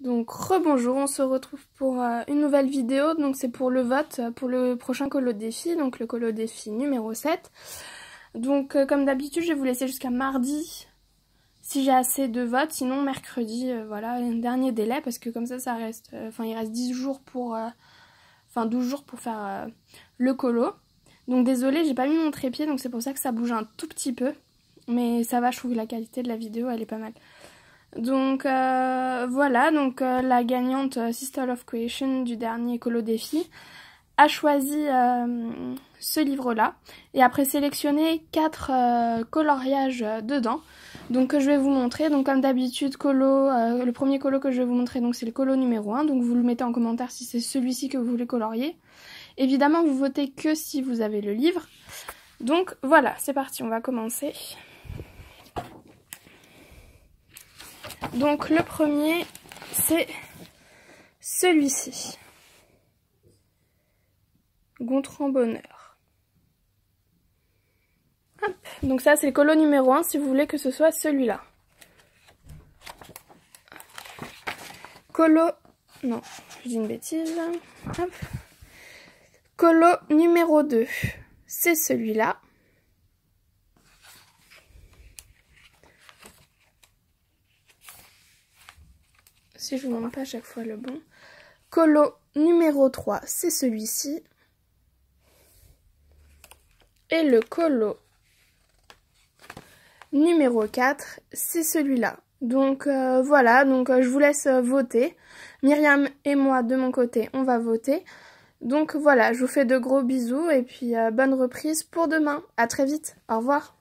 Donc rebonjour, on se retrouve pour euh, une nouvelle vidéo. Donc c'est pour le vote euh, pour le prochain colo défi, donc le colo défi numéro 7. Donc euh, comme d'habitude, je vais vous laisser jusqu'à mardi si j'ai assez de votes, sinon mercredi voilà, un dernier délai parce que comme ça ça reste enfin il reste 10 jours pour enfin 12 jours pour faire le colo. Donc désolé, j'ai pas mis mon trépied donc c'est pour ça que ça bouge un tout petit peu. Mais ça va, je trouve que la qualité de la vidéo elle est pas mal. Donc euh, voilà, donc euh, la gagnante euh, Sister of Creation du dernier Colo Défi a choisi ce livre-là et après sélectionné quatre coloriages dedans. Donc je vais vous montrer. Donc comme d'habitude, colo, le premier colo que je vais vous montrer, donc c'est le colo numéro 1. Donc vous le mettez en commentaire si c'est celui-ci que vous voulez colorier. Évidemment, vous votez que si vous avez le livre. Donc voilà, c'est parti, on va commencer. Donc le premier, c'est celui-ci. Gontran Bonheur. Donc ça, c'est le colo numéro 1 si vous voulez que ce soit celui-là. Colo... Non, je dis une bêtise. Colo numéro 2, c'est celui-là. Si je vous montre pas à chaque fois le bon. Colo numéro 3, c'est celui-ci. Et le colo numéro 4, c'est celui-là. Donc euh, voilà, donc euh, je vous laisse euh, voter. Myriam et moi, de mon côté, on va voter. Donc voilà, je vous fais de gros bisous et puis bonne reprise pour demain. À très vite. Au revoir.